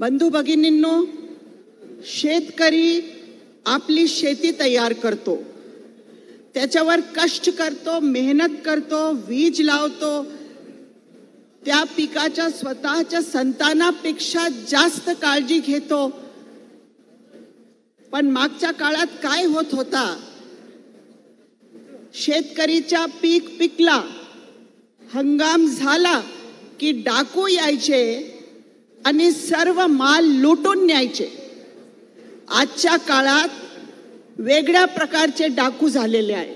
बंधू भगिनींनो शेतकरी आपली शेती तयार करतो. त्याच्यावर कष्ट करतो मेहनत करतो वीज लावतो. त्या पिकाच्या स्वतःच्या संतानापेक्षा जास्त काळजी घेतो. पण मागच्या काळात काय होत होता? शेतकरीच्या पीक पिकला. हंगाम झाला की डाकू यायचे. आणि सर्व माल लुटून न्यायचे. आजच्या काळात वेगळ्या प्रकारचे डाकू झालेले आहे.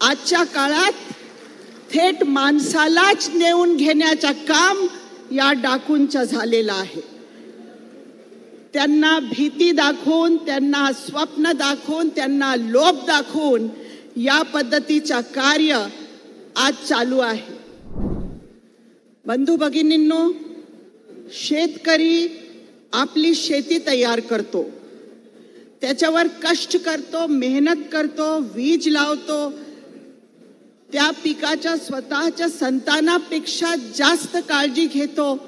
आजच्या काळात थेट माणसालाच नेऊन घेण्याचं काम या डाकूंचा झालेला आहे. त्यांना भीती दाखवून त्यांना स्वप्न दाखवून त्यांना लोभ दाखवून या पद्धतीचं कार्य आज चालू आहे. बंधू भगिनींनो शेतकरी आपली शेती तयार करतो. त्याच्यावर कष्ट करतो मेहनत करतो वीज लावतो. त्या पिकाच्या स्वतःच्या संतानापेक्षा जास्त काळजी घेतो.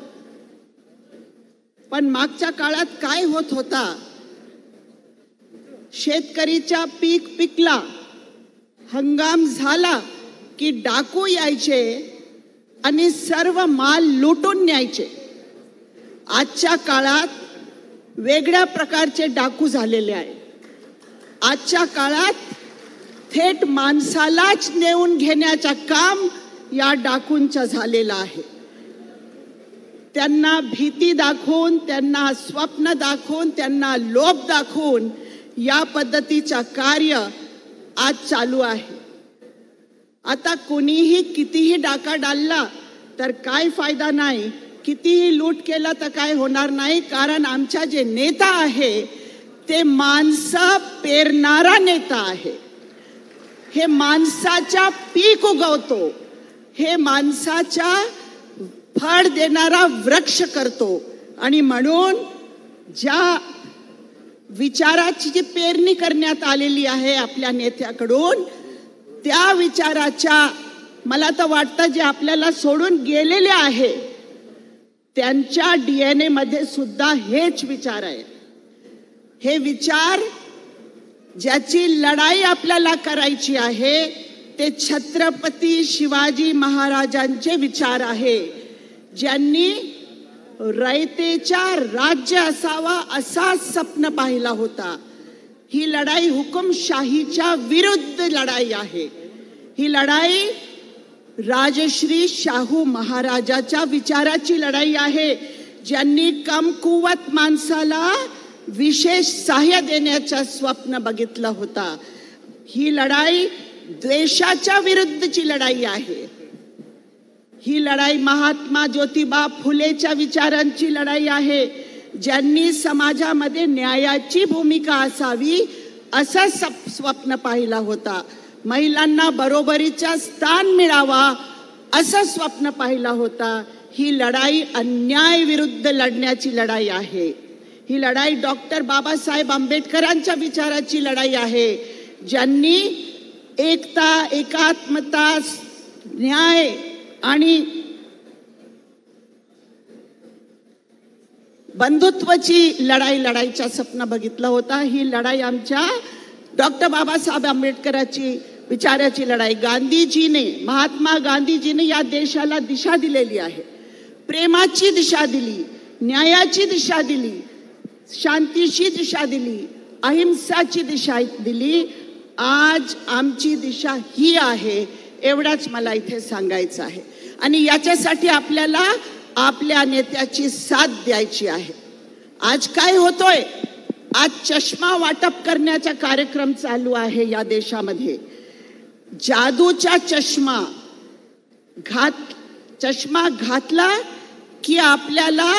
पण मागच्या काळात काय होत होता? शेतकरीच्या पीक पिकला. हंगाम झाला की डाकू यायचे आणि सर्व माल लुटून न्यायचे. आजच्या काळात वेगळ्या प्रकारचे डाकू झालेले आहे आजच्या काळात थेट माणसालाच नेऊन घेण्याचं काम या डाकूंचा झालेलं आहे. त्यांना भीती दाखवून त्यांना स्वप्न दाखवून त्यांना लोभ दाखवून या पद्धतीचं कार्य आज चालू आहे. आता कोणीही कितीही डाका डालला तर काय फायदा नाही कितीही लूट केलं तर काय होणार नाही कारण आमचा जे नेता आहे ते माणसं पेरणारा नेता आहे. हे माणसाच्या पीक उगवतो हे माणसाच्या फळ देणारा वृक्ष करतो. आणि म्हणून ज्या विचाराची जी पेरणी करण्यात आलेली आहे आपल्या नेत्याकडून त्या विचाराच्या मला तर वाटतं जे आपल्याला सोडून गेलेले आहे त्यांच्या डीएनए मध्ये सुद्धा हेच विचार आहे हे विचार ज्याची लढाई आपल्याला करायची आहे ते छत्रपती शिवाजी महाराजांचे विचार आहे. ज्यांनी रयतेच्या राज्य असावा असा स्वप्न पाहिला होता. ही लढाई हुकुमशाहीच्या विरुद्ध लढाई आहे. ही लढाई राजश्री शाहू महाराजाच्या विचाराची लढाई आहे. ज्यांनी कमकुवत माणसाला विशेष सहाय्य देण्याचं स्वप्न बघितलं होता. ही लढाई द्वेषाच्या विरुद्धची लढाई आहे. ही लढाई महात्मा ज्योतिबा फुलेच्या विचारांची लढाई आहे. ज्यांनी समाजामध्ये न्यायाची भूमिका असावी असं स्वप्न पाहिला होता. महिलांना बरोबरीचा स्थान मिळावा असं स्वप्न पाहिला होता. ही लढाई अन्याय विरुद्ध लढण्याची लढाई आहे. ही लढाई डॉक्टर बाबासाहेब आंबेडकरांच्या विचाराची लढाई आहे. ज्यांनी एकता एकात्मता न्याय आणि बंधुत्वाची लढाई लढाईचा स्वप्न बघितलं होता. ही लढाई आमच्या डॉक्टर बाबासाहेब आंबेडकरांची विचाराची लढाई. गांधीजीने महात्मा गांधीजीने या देशाला दिशा दिलेली आहे. प्रेमाची दिशा दिली न्यायाची दिशा दिली शांतीची दिशा दिली अहिंसाची दिशा दिली. आज आमची दिशा ही आहे एवढाच मला इथे सांगायचं आहे. आणि याच्यासाठी आपल्याला आपल्या नेत्याची साथ द्यायची आहे. आज काय होतोय? आज चष्मा वाटप करण्याचा कार्यक्रम चालू आहे या देशामध्ये. जादूचा चष्मा घात चष्मा घातला की आपल्याला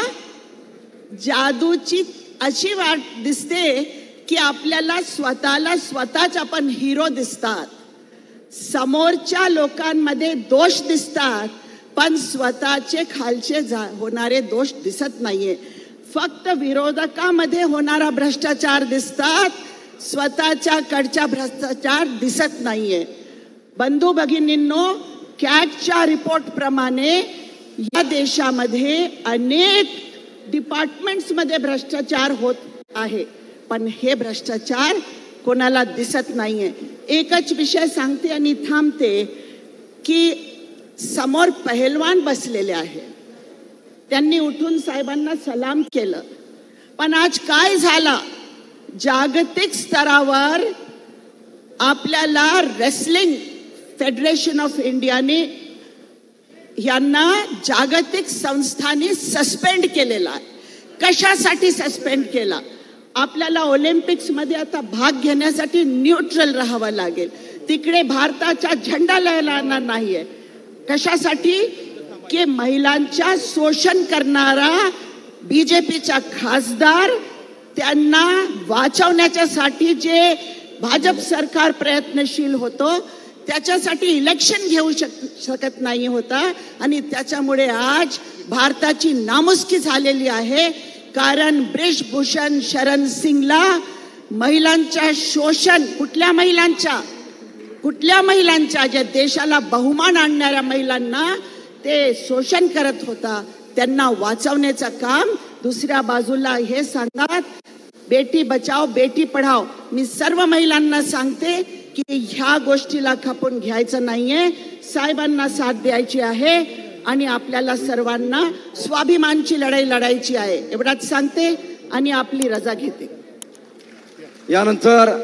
जादूची अशी वाट दिसते की आपल्याला स्वतःला स्वतःच आपण हिरो दिसतात. समोरच्या लोकांमध्ये दोष दिसतात पण स्वतःचे खालचे होणारे दोष दिसत नाहीये. फक्त विरोधकामध्ये होणारा भ्रष्टाचार दिसतात. स्वतःच्या कडच्या भ्रष्टाचार दिसत नाहीये. बंधू भगिनींनो कॅटच्या रिपोर्ट प्रमाणे या देशामध्ये अनेक डिपार्टमेंट्समध्ये भ्रष्टाचार होत आहे. पण हे भ्रष्टाचार कोणाला दिसत नाहीये. एकच विषय सांगते आणि थांबते की समोर पहलवान बसलेले आहे त्यांनी उठून साहेबांना सलाम केलं. पण आज काय झालं? जागतिक स्तरावर आपल्याला रेसलिंग फेडरेशन ऑफ इंडियाने यांना जागतिक संस्थांनी सस्पेंड केलेला आहे. कशासाठी सस्पेंड केला? आपल्याला ऑलिम्पिक्समध्ये आता भाग घेण्यासाठी न्यूट्रल राहावं लागेल. तिकडे भारताचा झेंडा लहराणार नाहीये. कशासाठी? की महिलांच्या शोषण करणारा बीजेपीचा खासदार त्यांना वाचवण्याच्यासाठी जे भाजप सरकार प्रयत्नशील होतो त्याच्यासाठी इलेक्शन घेऊ शक शकत नाही होता. आणि त्याच्यामुळे आज भारताची नामुष्की झालेली आहे. कारण ब्रिजभूषण शरण सिंगला महिलांच्या शोषण कुठल्या महिलांच्या? कुठल्या महिलांच्या? ज्या देशाला बहुमान आणणाऱ्या महिलांना ते शोषण करत होता. त्यांना वाचवण्याचं काम दुसऱ्या बाजूला हे सांगा बेटी बचाव बेटी पढाव. मी सर्व महिलांना सांगते की ह्या गोष्टीला खपून घ्यायचं नाहीये. साहेबांना साथ द्यायची आहे आणि आपल्याला सर्वांना स्वाभिमानची लढाई लढायची आहे. एवढाच सांगते आणि आपली रजा घेते. यानंतर